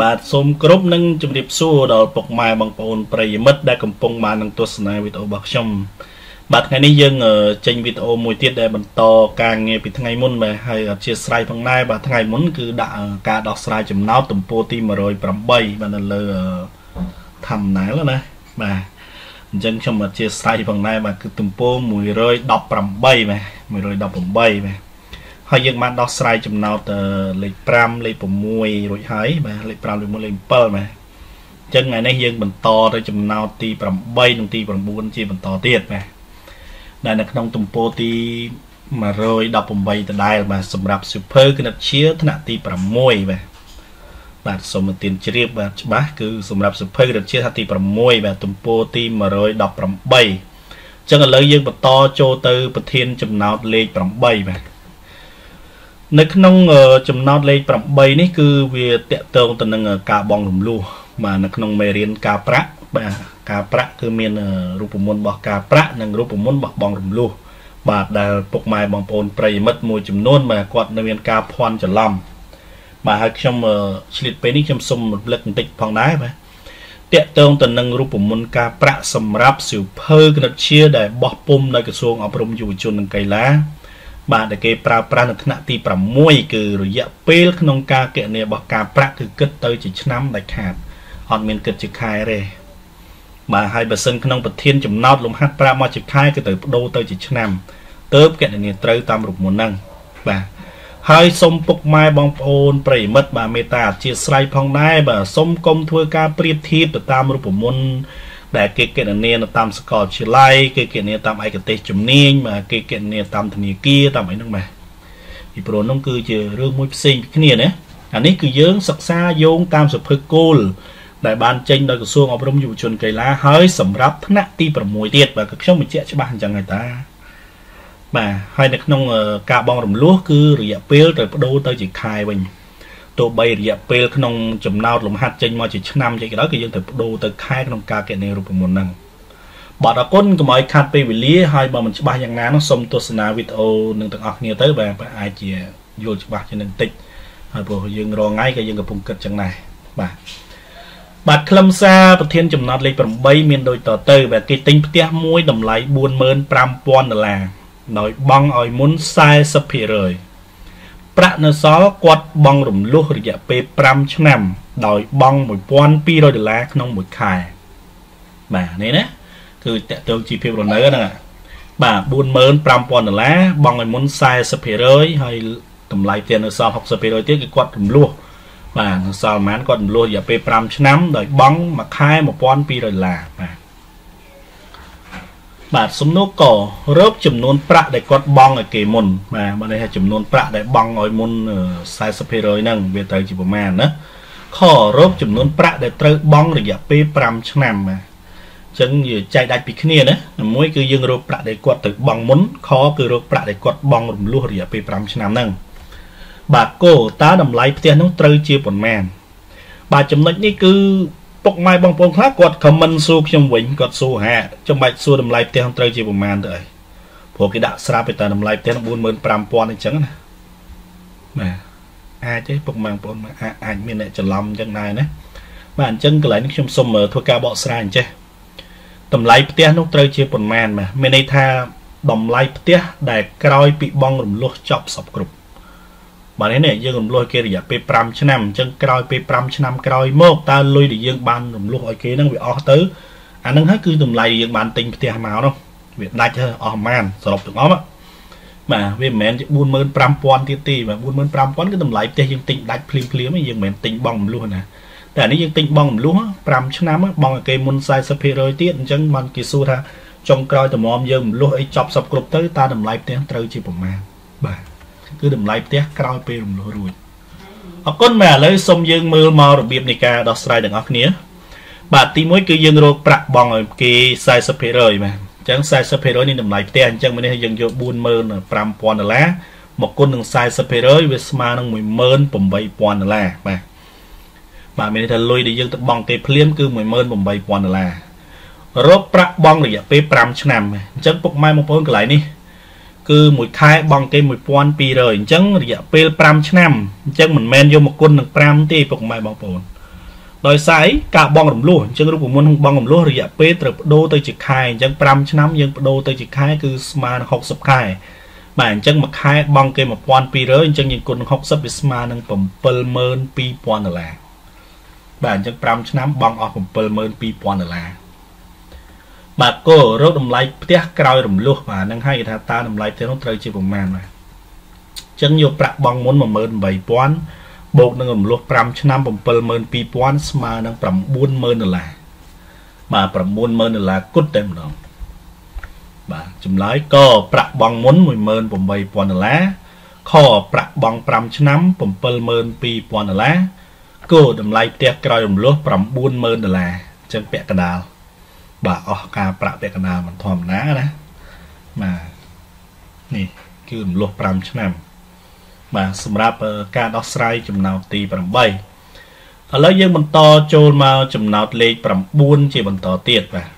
បាទសូមគ្រប់នឹងជម្រាបសួរដល់ពុកម៉ែបងប្អូនប្រិយមិត្តដែលកំពុងបាននឹងទស្សនាវីដេអូរបស់ខ្ញុំបាទថ្ងៃនេះយើងចេញវីដេអូមួយទៀតដែលបន្តការងារពីថ្ងៃមុនបាទហើយអធិស្ឋានផងដែរបាទថ្ងៃមុនគឺដាក់ការដោះស្រាយចំណោទទំព័រទី108បាទនៅលើ thumbnail ណាបាទអញ្ចឹងខ្ញុំអធិស្ឋានផងដែរបាទគឺទំព័រ118បាទ118បាទ ហើយយើងបានដោះស្រាយចំណោទលេខ5លេខ6រួចហើយបាទលេខ5លេខ1លេខ7បាទអញ្ចឹងថ្ងៃនេះយើងបន្តទៅចំណោទទី8និងទី9ជាបន្តទៀតបាទដែលនៅក្នុងទំព័រទី118ដដែលបាទសម្រាប់ Super គណិតជាថ្នាក់ទី6បាទបាទសូមទានជ្រាបបាទច្បាស់គឺសម្រាប់ Super គណិតជាថ្នាក់ទី6បាទទំព័រទី118អញ្ចឹងឥឡូវយើងបន្តចូលទៅ ប្រធានចំណោទលេខ8បាទ នៅក្នុងចំណោទលេខ8នេះគឺវាតកតងទៅនឹងការបងរំលោះបាទនៅក្នុងមេរៀនការប្រាក់បាទការប្រាក់គឺមានរូបមន្តរបស់ការប្រាក់និងរូបមន្តរបស់បងរំលោះបាទដែលពុកម៉ែបងប្អូនប្រិយមិត្តមួយចំនួនបាទគាត់នៅមានការភ័ន្តច្រឡំបាទហើយខ្ញុំឆ្លៀតពេលនេះខ្ញុំសូមរំលឹកបន្តិចផងដែរបាទតកតងទៅនឹងរូបមន្តការប្រាក់សម្រាប់សិភើគណិតជាដែលបោះពុំនៅក្រសួងអប់រំយុវជននិងកីឡា បាទដែលគេប្រើប្រាស់នៅថ្នាក់ទី6គឺរយៈពេលក្នុងការគណនារបស់ការប្រាក់គឺគិតទៅជាឆ្នាំដាច់ខាតអត់មានគិតជាខែទេបាទហើយបើសិនក្នុងប្រធានចំណោទលំហាត់ប្រាក់មកជាខែគឺទៅបដូរទៅជាឆ្នាំទៅគណនាត្រូវតាមរូបមន្តហ្នឹងបាទហើយសុំពុកម៉ែបងប្អូនប្រិមិត្តបាទមេត្តាអធិស្ឋានផងដែរបាទសុំកុំធ្វើការប្រៀបធៀបទៅតាមរូបមន្ត ដែលគេគណនានៅតាមសាកលវិទ្យាល័យគេគណនាតាមឯកទេសជំនាញបាទគេគណនាតាមធនាគារតាមអីហ្នឹងបាទពីព្រោះនោះគឺជារឿងមួយផ្សេងពីគ្នាណាអានេះគឺយើងសិក្សាយោងតាមសភឹកគោលដែលបានចេញដោយក្រសួងអប់រំយុវជនកីឡាហើយសម្រាប់ថ្នាក់ទី6ទៀតបាទខ្ញុំបញ្ជាក់ច្បាស់អញ្ចឹងហើយតាបាទហើយនៅក្នុងការបងរំលោះគឺរយៈពេលត្រូវបដូរទៅជាខែវិញ ទោះបីរយៈពេលក្នុងចំណោទលំហាត់ចេញមកជាឆ្នាំចេញក៏ដោយគឺយើងត្រូវបដូរទៅខែក្នុងការកណនារូបមន្តហ្នឹងបាទអរគុណកុំឲ្យខាត់ពេលវេលាហើយបើមិនច្បាស់យ៉ាងណានោះសូមទស្សនាវីដេអូនឹងទាំងអស់គ្នាទៅបាទអាចជាយល់ច្បាស់ជាងនឹងតិចហើយព្រោះយើងរងថ្ងៃក៏យើងកំពុងគិតចឹងដែរបាទបាទខ្លឹមសារប្រធានចំណត់លេខ8មានដូចតទៅបាទគេទិញផ្ទះមួយតម្លៃ45000ដុល្លារដោយបង់ឲ្យមុន40% ប្រាក់នៅសល់គាត់បង់រំលោះរយៈពេល5ឆ្នាំ ដោយបង់1200ដុល្លារក្នុងមួយខែបាទនេះណាគឺតកតងជីវភាពរនៅហ្នឹងបាទ45000ដុល្លារបង់ឲ្យមុន40%ហើយតម្លៃផ្ទះនៅសល់60%ទៀតគឺគាត់រំលោះបាទនៅសល់ប្រហែលគាត់រំលោះរយៈពេល5ឆ្នាំដោយបង់មួយខែ1200ដុល្លារបាទ បាទសំណួរករកចំនួនប្រាក់ដែលគាត់បង់ឲ្យគេមុនបាទបើនេះចំនួនប្រាក់ដែលបង់ឲ្យមុន40%ហ្នឹងវាត្រូវជាប្រមាណណាខរកចំនួនប្រាក់ដែលត្រូវបង់រយៈពេល5ឆ្នាំបាទអញ្ចឹងវាចែកដាច់ពីគ្នាណាមួយគឺយើងរកប្រាក់ដែលគាត់ទៅបង់មុនខគឺរកប្រាក់ដែលគាត់បង់រំលោះរយៈពេល5ឆ្នាំហ្នឹងបាទគោតើតម្លៃផ្ទះនោះត្រូវជាប៉ុន្មានបាទចំណុចនេះគឺ ពុកម៉ែបងប្អូនខ្លះគាត់ខមមិនសួរខ្ញុំវិញគាត់សួរហាចាំបាច់សួរតម្លៃផ្ទះត្រូវជាប្រមាណទៅអីព្រោះគេដាក់ស្រាប់ទៅតែតម្លៃផ្ទះ45000អញ្ចឹងណាបាទអាចទេពុកម៉ែបងប្អូនអាចមានអ្នកច្រឡំអញ្ចឹងដែរណាបាទអញ្ចឹងកន្លែងនេះខ្ញុំសូមធ្វើការបកស្រាយអញ្ចេះតម្លៃផ្ទះនោះត្រូវជាប៉ុន្មានបាទមានន័យថាតម្លៃផ្ទះដែលក្រោយពីបងរំលោះចប់សពគ្រប់ បាទនេះយើងរំលោះគេរយៈពេល5ឆ្នាំអញ្ចឹងក្រោយពេល5ឆ្នាំក្រោយមកតើលុយដែលយើងបានរំលោះឲ្យគេហ្នឹងវាអស់ទៅអាហ្នឹងហើយគឺតម្លៃយើងបានទិញផ្ទះមកនោះវាដាច់ទៅអស់ប្រហែលសរុបទាំងអស់បាទវាមិនមែនជា45000ទៀតទេបាទ45000គឺតម្លៃផ្ទះយើងទិញដាច់ភ្លាមភ្លាមយើងមិនមែនទិញបងរំលោះណាតែនេះយើងទិញបងរំលោះ5ឆ្នាំបងឲ្យគេមុន40%ទៀតអញ្ចឹងបានគេសួរថាចុងក្រោយតម្រាំយើងរំលោះអីចប់សពគ្រប់ទៅតើតម្លៃផ្ទះត្រូវជាប្រមាណបាទ គឺតម្លៃផ្ទះក្រោយពេលរំលោះរួចអរគុណមែនឥឡូវសូមយើងមើលមករបៀបនៃការដោះស្រាយទាំងអស់គ្នា បាទទី1គឺយើងរកប្រាក់បង់ឲ្យគេ40%បាទអញ្ចឹង40%នេះតម្លៃផ្ទះអញ្ចឹងនេះយើងយក45000ដុល្លារមកគុណនឹង40%វាស្មើនឹង18000ដុល្លារបាទបាទមានន័យថាលុយដែលយើងទៅបង់គេភ្លាមគឺ18000ដុល្លាររកប្រាក់បង់រយៈពេល5ឆ្នាំអញ្ចឹងពុកម៉ែបងប្អូនកន្លែងនេះ គឺមួយខែបង់គេ1200អញ្ចឹងរយៈពេល5ឆ្នាំអញ្ចឹងមិនមែនយកមកគុណនឹង5ទេពុកម៉ែបងប្អូនដោយសារអីការបង់រំលោះអញ្ចឹងរូបមន្តបង់រំលោះរយៈពេលត្រូវបដូរទៅជាខែអញ្ចឹង5ឆ្នាំយើងបដូរទៅជាខែគឺស្មើនឹង60ខែបាទអញ្ចឹងមួយខែបង់គេ1200អញ្ចឹងយើងគុណនឹង60វាស្មើនឹង72000ដុល្លារបាទអញ្ចឹង5ឆ្នាំបង់អស់72000ដុល្លារ បាទគោរកតម្លៃផ្ទះក្រោយរំលោះបាទហ្នឹងហើយគេថាតើតម្លៃផ្ទះនោះត្រូវជាប្រមាណបាទអញ្ចឹងយកប្រាក់បង់មុន18000បូកនឹងរំលោះ5ឆ្នាំ72000ស្មើនឹង90000ដុល្លារបាទ90000ដុល្លារគត់តែម្ដងបាទចម្លើយកប្រាក់បង់មុន18000ដុល្លារខប្រាក់បង់5ឆ្នាំ72000ដុល្លារគោតម្លៃផ្ទះក្រោយរំលោះ90000ដុល្លារអញ្ចឹងពាក់កណ្ដាល បាទអស់ការប្រាក់ពាក់កណ្ដាលមិនធម្មតាណាបាទនេះគឺរំលោះ5ឆ្នាំ បាទសម្រាប់ការដោះស្រាយចំណោទទី8ឥឡូវយើងបន្តចូលមកចំណោទលេខ9ជាបន្តទៀតបាទ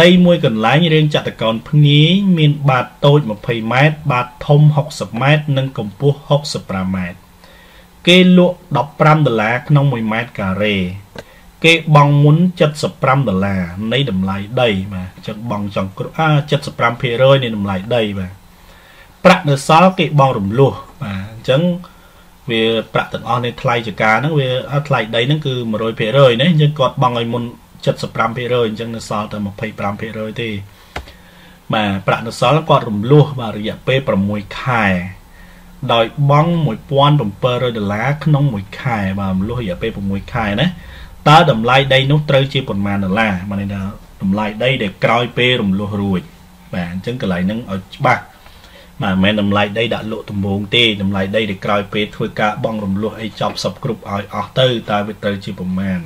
ដីមួយកន្លែងរាងចតុកោណភ្ងាយមានបាតតូច20ម៉ែត្របាតធំ60ម៉ែត្រនិងកម្ពស់65ម៉ែត្រគេលក់15ដុល្លារក្នុង1ម៉ែត្រការ៉េ គេបង់មុន75ដុល្លារនៃតម្លៃដីបាទអញ្ចឹងបង់ចង់គ្រោះអា75%នៃតម្លៃដីបាទប្រាក់នៅសល់គេបង់រំលោះបាទអញ្ចឹងវាប្រាក់ទាំងអស់នៃថ្លៃចការហ្នឹងវាថ្លៃដីហ្នឹងគឺ100%ណាអញ្ចឹងគាត់បង់ឲ្យមុន75%អញ្ចឹងនៅសល់តែ25%ទេបាទប្រាក់នៅសល់គាត់រំលោះបាទរយៈពេល6ខែដោយបង់1700ដុល្លារក្នុងមួយខែបាទរំលោះរយៈពេល6ខែណា តើតម្លៃដីនោះត្រូវជាប៉ុន្មានដុល្លារបាទនេះថាតម្លៃដីដែលក្រោយពេលរំលោះរួចបាទអញ្ចឹងកន្លែងហ្នឹងឲ្យច្បាស់បាទមិនមែនតម្លៃដីដាក់លក់ដំបងទេតម្លៃដីដែលក្រោយពេលធ្វើការបង់រំលោះអីចប់សពគ្រប់ឲ្យអស់ទៅតើវាត្រូវជាប្រមាណ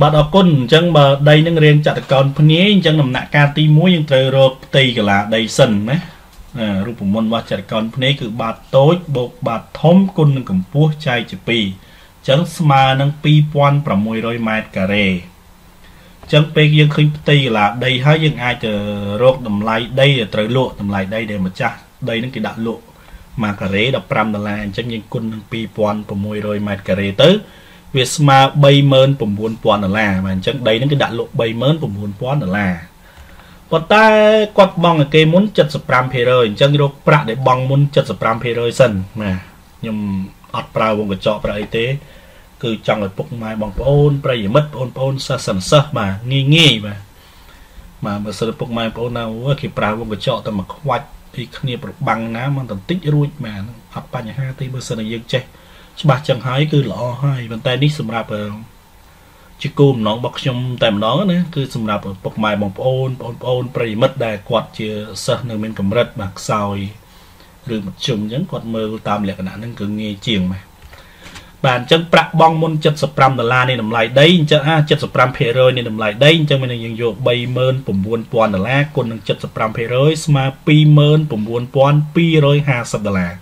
បាទអរគុណអញ្ចឹងបើដីនឹងរៀងចតកោណភ្នាយអញ្ចឹងដំណាក់កាលទី1យើងត្រូវរកផ្ទៃកលាដីសិនណារូបមន្តរបស់ចតកោណភ្នាយគឺបាតតូចបូកបាតធំគុណនឹងកម្ពស់ចែកជា2អញ្ចឹងស្មើនឹង2600ម៉ែត្រការ៉េអញ្ចឹងពេលយើងឃើញផ្ទៃកលាដីហើយយើងអាចទៅរកតម្លៃដីត្រូវលក់តម្លៃដីដែលម្ចាស់ដីនឹងគេដាក់លក់ម៉ាការ៉េ15ដុល្លារអញ្ចឹងយើងគុណនឹង2600ម៉ែត្រការ៉េទៅវាស្មើ39000ដុល្លារបាទអញ្ចឹងដីហ្នឹងគេដាក់លក់39000ដុល្លារប៉ុន្តែគាត់បង់ឲ្យគេមុន75%អញ្ចឹងរកប្រាក់ដែលបង់មុន75%សិនបាទខ្ញុំ អត់ប្រើវងកញ្ចក់ប្រើអីទេគឺចង់ឲ្យពុកម៉ែបងប្អូនប្រិយមិត្តបងប្អូនសិស្សសិនសិស្សបាទងាយងាយបាទបាទបើសិនពុកម៉ែបងប្អូនណាគេប្រើវងកញ្ចក់តែមកខ្វាច់ពីគ្នាប្របាំងណាមិនបន្តិចរួចបាទអត់បញ្ហាទេបើសិនតែយើងចេះច្បាស់ចឹងហើយគឺល្អហើយប៉ុន្តែនេះសម្រាប់ជាគោលបំណងរបស់ខ្ញុំតែម្ដងណាគឺសម្រាប់ពុកម៉ែបងប្អូនបងប្អូនប្រិយមិត្តដែលគាត់ជាសិស្សនៅមានកម្រិតបាទខ្សោយ ឬមធ្យមអញ្ចឹងគាត់មើលតាមលក្ខណៈហ្នឹងគឺងាយជាងបាទបាទអញ្ចឹងប្រាក់បង់មុន75ដុល្លារនៃតម្លៃដីអញ្ចឹងអា75%នៃតម្លៃដីអញ្ចឹងមានយើងយក39000ដុល្លារគុណនឹង75%ស្មើ29250ដុល្លារ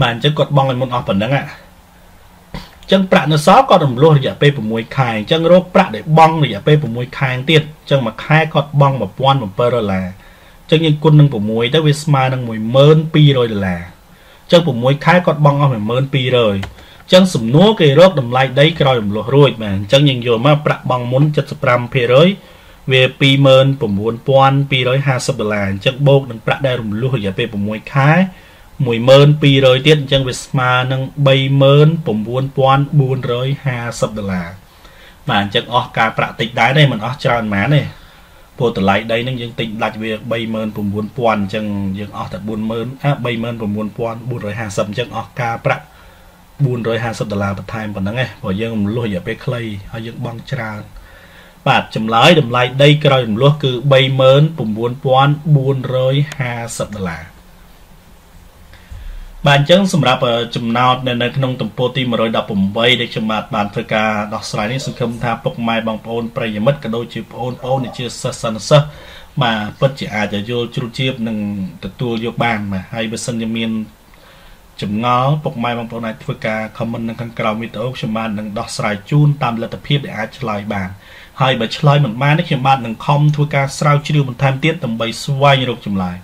បាទអញ្ចឹងគាត់បង់ឲ្យមុនអស់ប៉ុណ្ណឹងអញ្ចឹងប្រាក់នៅសល់គាត់រំលោះរយៈពេល6ខែអញ្ចឹងរកប្រាក់ដែលបង់រយៈពេល6ខែទៀតអញ្ចឹងមួយខែគាត់បង់1700ដុល្លារអញ្ចឹងយើងគុណនឹង6ទៅវាស្មើនឹង1200ដុល្លារអញ្ចឹង6ខែគាត់បង់អស់12000អញ្ចឹងសំណួរគេរកតម្លៃដីក្រោយរំលោះរួចបាទអញ្ចឹងយើងយកមកប្រាក់បង់មុន75%វា29250ដុល្លារអញ្ចឹងបូកនឹងប្រាក់ដែលរំលោះរយៈពេល6ខែ12000ទៀតអញ្ចឹងវាស្មើនឹង39450ដុល្លារបាទអញ្ចឹងអស់ការប្រាក់តិចដែរទេមិនអស់ច្រើនហ្មងទេ ព្រោះតម្លៃដីហ្នឹងយើងទិញដាច់វា39000អញ្ចឹងយើងអស់តែ40000អា39450អញ្ចឹងអស់ការប្រាក់450ដុល្លារបន្ថែមប៉ុណ្ណឹងឯងព្រោះយើងរំលោះរយៈពេលខ្លីហើយយើងបង់ច្រើនបាទចម្លើយតម្លៃដីក្រោយរំលោះគឺ39450ដុល្លារ បាទអញ្ចឹងសម្រាប់ចំណោទនៅក្នុងទំព័រទី118ដែលខ្ញុំបាទបានធ្វើការដោះស្រាយនេះសង្ឃឹមថាពុកម៉ែបងប្អូនប្រិយមិត្តក៏ដូចជាបងប្អូនដែលជាសិស្សសិនសិស្សបាទពិតជាអាចយល់ជ្រុលជ្រាបនិងទទួលយកបានបាទហើយបើសិនជាមានចម្ងល់ពុកម៉ែបងប្អូនអាចធ្វើការ comment នៅខាងក្រោមវីដេអូខ្ញុំបាទនឹងដោះស្រាយជូនតាមលទ្ធភាពដែលអាចឆ្លើយបានហើយបើឆ្លើយមិនបានខ្ញុំបាទនឹងខំធ្វើការស្រាវជ្រាវបន្ថែមទៀតដើម្បីស្វែងរកចម្លើយ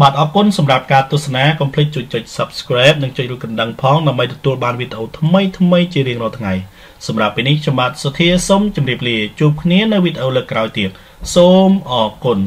បាទអរគុណសម្រាប់ការទស្សនាកុំភ្លេចជួយចុច Subscribe និងចុចរូបកណ្ដឹងផងដើម្បីទទួលបានវីដេអូថ្មីៗជារៀងរាល់ថ្ងៃសម្រាប់ពេលនេះខ្ញុំបាទសុធាសូមជម្រាបលាជួបគ្នានៅវីដេអូលើកក្រោយទៀតសូមអរគុណ